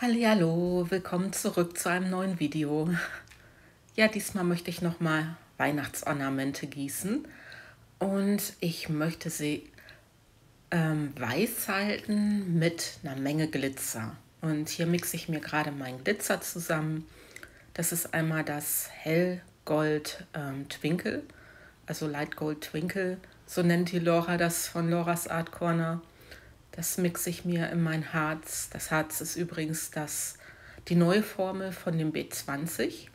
Hallo, willkommen zurück zu einem neuen Video. Ja, diesmal möchte ich nochmal Weihnachtsornamente gießen und ich möchte sie ähm, weiß halten mit einer Menge Glitzer. Und hier mixe ich mir gerade meinen Glitzer zusammen. Das ist einmal das Hellgold ähm, Twinkle, also Light Gold Twinkle, so nennt die Laura das von Laura's Art Corner. Das mixe ich mir in mein Harz. Das Harz ist übrigens das, die neue Formel von dem B20.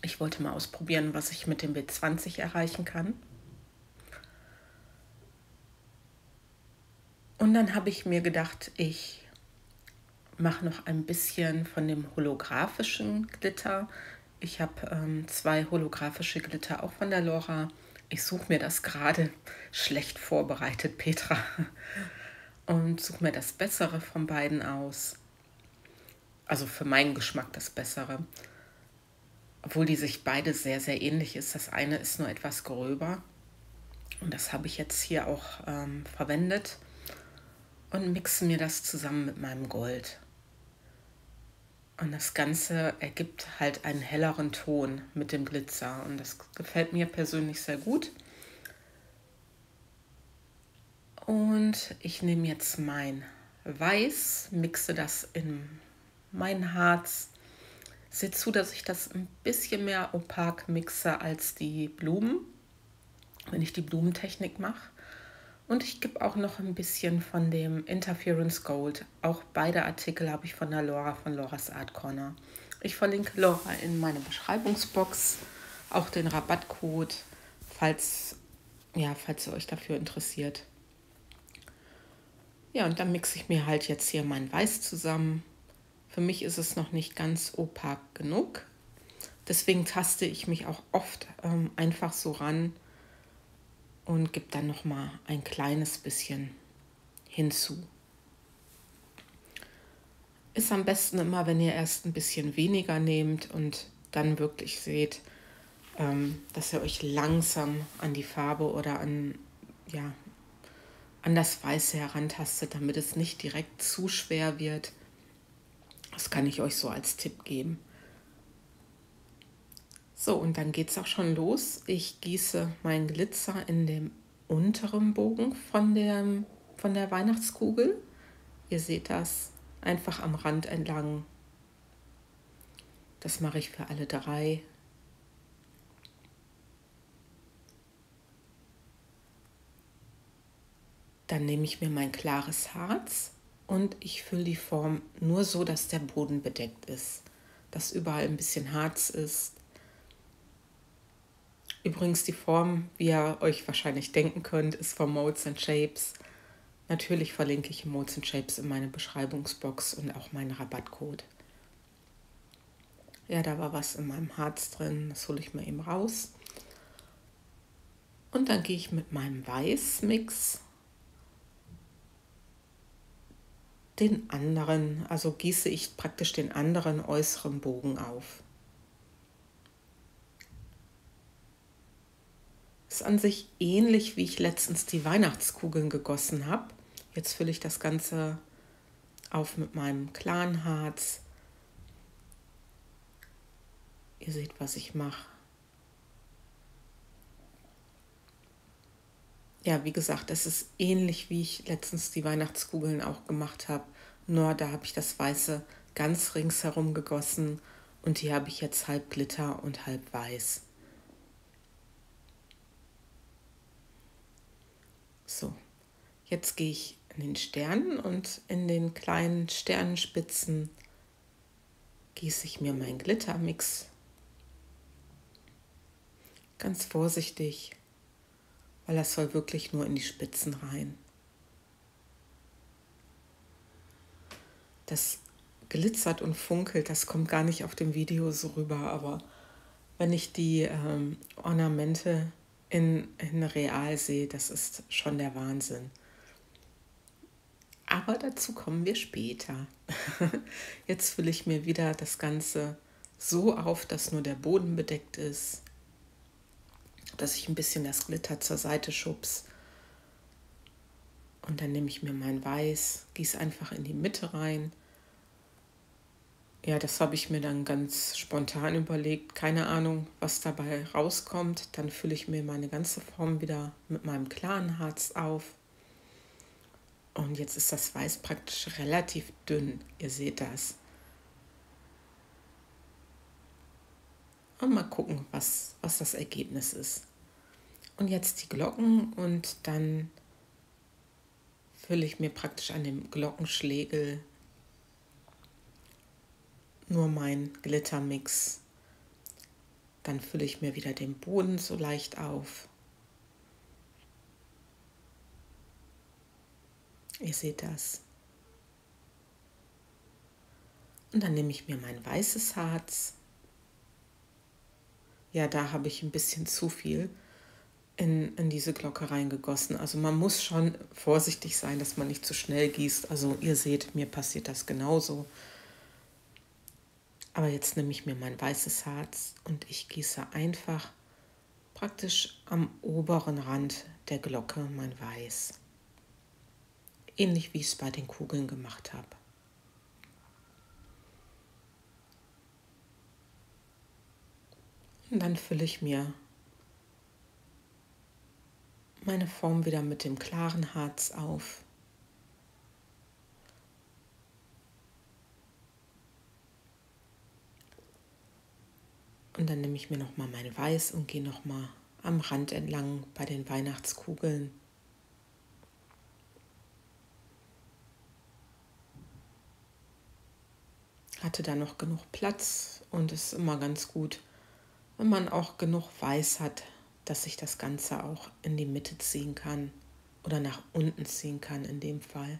Ich wollte mal ausprobieren, was ich mit dem B20 erreichen kann. Und dann habe ich mir gedacht, ich mache noch ein bisschen von dem holographischen Glitter. Ich habe ähm, zwei holographische Glitter auch von der Lora. Ich suche mir das gerade schlecht vorbereitet, Petra und suche mir das Bessere von beiden aus. Also für meinen Geschmack das Bessere. Obwohl die sich beide sehr, sehr ähnlich ist. Das eine ist nur etwas gröber. Und das habe ich jetzt hier auch ähm, verwendet. Und mixe mir das zusammen mit meinem Gold. Und das Ganze ergibt halt einen helleren Ton mit dem Glitzer. Und das gefällt mir persönlich sehr gut. Und ich nehme jetzt mein Weiß, mixe das in mein Harz. Seht zu, dass ich das ein bisschen mehr opak mixe als die Blumen, wenn ich die Blumentechnik mache. Und ich gebe auch noch ein bisschen von dem Interference Gold. Auch beide Artikel habe ich von der Laura von Laura's Art Corner. Ich verlinke Laura in meine Beschreibungsbox, auch den Rabattcode, falls, ja, falls ihr euch dafür interessiert. Ja, und dann mixe ich mir halt jetzt hier mein Weiß zusammen. Für mich ist es noch nicht ganz opak genug. Deswegen taste ich mich auch oft ähm, einfach so ran und gebe dann noch mal ein kleines bisschen hinzu. Ist am besten immer, wenn ihr erst ein bisschen weniger nehmt und dann wirklich seht, ähm, dass ihr euch langsam an die Farbe oder an, ja, an das Weiße herantastet, damit es nicht direkt zu schwer wird. Das kann ich euch so als Tipp geben. So, und dann geht es auch schon los. Ich gieße meinen Glitzer in dem unteren Bogen von der, von der Weihnachtskugel. Ihr seht das einfach am Rand entlang. Das mache ich für alle drei. Dann nehme ich mir mein klares Harz und ich fülle die Form nur so, dass der Boden bedeckt ist, dass überall ein bisschen Harz ist. Übrigens die Form, wie ihr euch wahrscheinlich denken könnt, ist von Molds and Shapes. Natürlich verlinke ich Molds and Shapes in meine Beschreibungsbox und auch meinen Rabattcode. Ja, da war was in meinem Harz drin, das hole ich mir eben raus. Und dann gehe ich mit meinem Weißmix den anderen, also gieße ich praktisch den anderen äußeren Bogen auf. Ist an sich ähnlich, wie ich letztens die Weihnachtskugeln gegossen habe. Jetzt fülle ich das Ganze auf mit meinem klaren Harz. Ihr seht, was ich mache. Ja, wie gesagt, es ist ähnlich, wie ich letztens die Weihnachtskugeln auch gemacht habe. Nur da habe ich das Weiße ganz ringsherum gegossen und hier habe ich jetzt halb Glitter und halb Weiß. So, jetzt gehe ich in den Sternen und in den kleinen Sternenspitzen gieße ich mir meinen Glittermix ganz vorsichtig weil das soll wirklich nur in die Spitzen rein. Das glitzert und funkelt, das kommt gar nicht auf dem Video so rüber, aber wenn ich die ähm, Ornamente in, in real sehe, das ist schon der Wahnsinn. Aber dazu kommen wir später. Jetzt fülle ich mir wieder das Ganze so auf, dass nur der Boden bedeckt ist dass ich ein bisschen das Glitter zur Seite schubs. Und dann nehme ich mir mein Weiß, gieße einfach in die Mitte rein ja, das habe ich mir dann ganz spontan überlegt. Keine Ahnung, was dabei rauskommt. Dann fülle ich mir meine ganze Form wieder mit meinem klaren Harz auf. Und jetzt ist das Weiß praktisch relativ dünn. Ihr seht das. Und mal gucken, was, was das Ergebnis ist. Und jetzt die Glocken und dann fülle ich mir praktisch an dem Glockenschlägel nur mein Glittermix. Dann fülle ich mir wieder den Boden so leicht auf. Ihr seht das. Und dann nehme ich mir mein weißes Harz. Ja, da habe ich ein bisschen zu viel in, in diese Glocke reingegossen. Also man muss schon vorsichtig sein, dass man nicht zu schnell gießt. Also ihr seht, mir passiert das genauso. Aber jetzt nehme ich mir mein weißes Harz und ich gieße einfach praktisch am oberen Rand der Glocke mein Weiß. Ähnlich wie ich es bei den Kugeln gemacht habe. Und dann fülle ich mir meine Form wieder mit dem klaren Harz auf. Und dann nehme ich mir nochmal mein Weiß und gehe nochmal am Rand entlang bei den Weihnachtskugeln. Hatte da noch genug Platz und ist immer ganz gut, wenn man auch genug Weiß hat, dass ich das Ganze auch in die Mitte ziehen kann oder nach unten ziehen kann in dem Fall.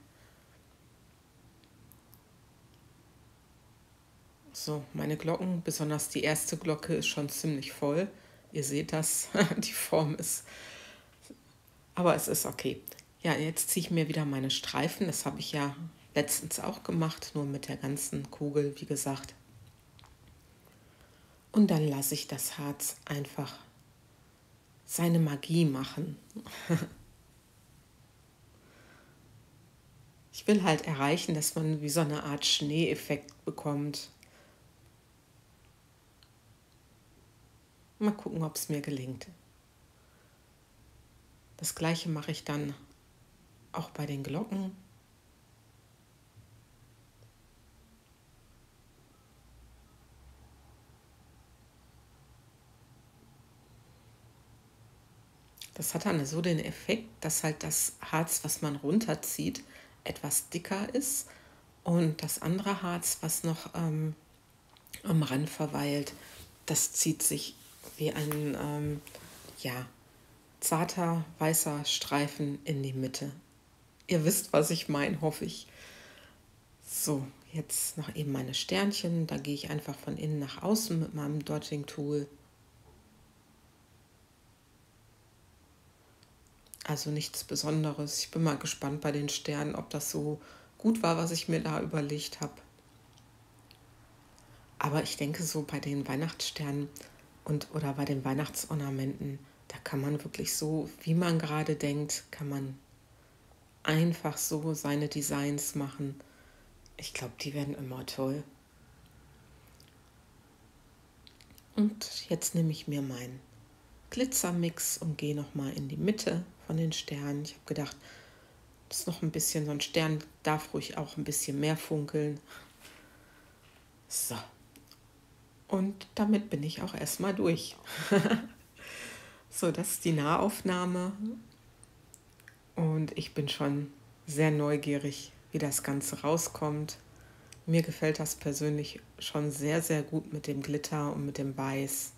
So, meine Glocken, besonders die erste Glocke ist schon ziemlich voll. Ihr seht das, die Form ist, aber es ist okay. Ja, jetzt ziehe ich mir wieder meine Streifen. Das habe ich ja letztens auch gemacht, nur mit der ganzen Kugel, wie gesagt. Und dann lasse ich das Harz einfach seine Magie machen. ich will halt erreichen, dass man wie so eine Art Schneeeffekt bekommt. Mal gucken, ob es mir gelingt. Das gleiche mache ich dann auch bei den Glocken. Das hat dann so den Effekt, dass halt das Harz, was man runterzieht, etwas dicker ist und das andere Harz, was noch ähm, am Rand verweilt, das zieht sich wie ein ähm, ja, zarter weißer Streifen in die Mitte. Ihr wisst, was ich meine, hoffe ich. So, jetzt noch eben meine Sternchen. Da gehe ich einfach von innen nach außen mit meinem Dotting Tool. Also nichts Besonderes. Ich bin mal gespannt bei den Sternen, ob das so gut war, was ich mir da überlegt habe. Aber ich denke so bei den Weihnachtssternen, und oder bei den Weihnachtsornamenten, da kann man wirklich so, wie man gerade denkt, kann man einfach so seine Designs machen. Ich glaube, die werden immer toll. Und jetzt nehme ich mir meinen Glitzermix und gehe nochmal in die Mitte von den Sternen. Ich habe gedacht, das ist noch ein bisschen, so ein Stern darf ruhig auch ein bisschen mehr funkeln. So, und damit bin ich auch erstmal durch. so, das ist die Nahaufnahme. Und ich bin schon sehr neugierig, wie das Ganze rauskommt. Mir gefällt das persönlich schon sehr, sehr gut mit dem Glitter und mit dem Weiß.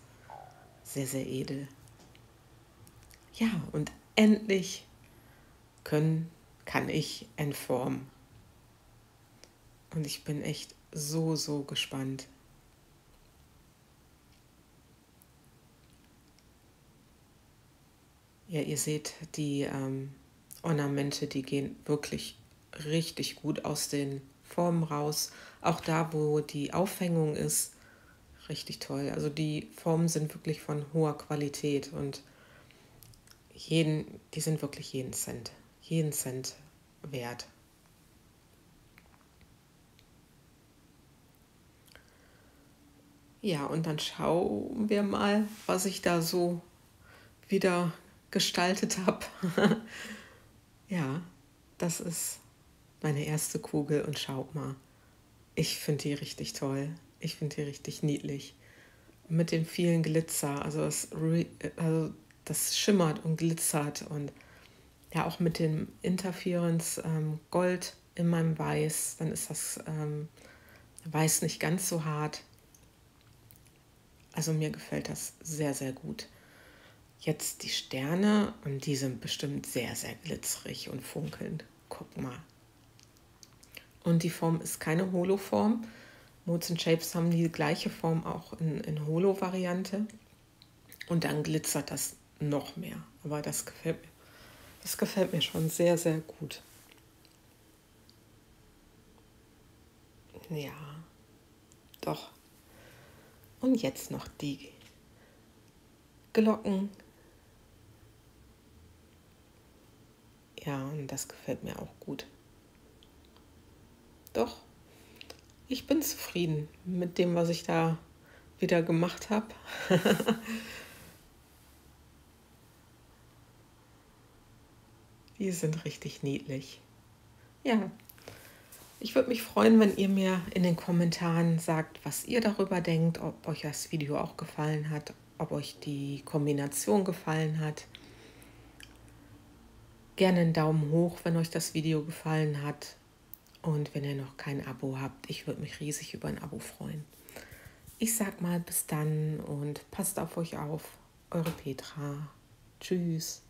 Sehr, sehr edel. Ja, und endlich können, kann ich entformen. Und ich bin echt so, so gespannt, Ja, ihr seht, die ähm, Ornamente, die gehen wirklich richtig gut aus den Formen raus. Auch da, wo die Aufhängung ist, richtig toll. Also die Formen sind wirklich von hoher Qualität und jeden, die sind wirklich jeden Cent, jeden Cent wert. Ja, und dann schauen wir mal, was ich da so wieder gestaltet habe. ja, das ist meine erste Kugel und schaut mal. Ich finde die richtig toll. Ich finde die richtig niedlich. Mit dem vielen Glitzer. Also das, also das schimmert und glitzert und ja auch mit dem Interference ähm, Gold in meinem Weiß. Dann ist das ähm, Weiß nicht ganz so hart. Also mir gefällt das sehr, sehr gut. Jetzt die Sterne und die sind bestimmt sehr, sehr glitzerig und funkelnd. Guck mal. Und die Form ist keine Holo-Form. Modes Shapes haben die gleiche Form auch in, in Holo-Variante. Und dann glitzert das noch mehr. Aber das gefällt mir. Das gefällt mir schon sehr, sehr gut. Ja, doch. Und jetzt noch die Glocken. Ja, und das gefällt mir auch gut. Doch, ich bin zufrieden mit dem, was ich da wieder gemacht habe. Die sind richtig niedlich. Ja, ich würde mich freuen, wenn ihr mir in den Kommentaren sagt, was ihr darüber denkt, ob euch das Video auch gefallen hat, ob euch die Kombination gefallen hat. Gerne einen Daumen hoch, wenn euch das Video gefallen hat. Und wenn ihr noch kein Abo habt, ich würde mich riesig über ein Abo freuen. Ich sag mal bis dann und passt auf euch auf. Eure Petra. Tschüss.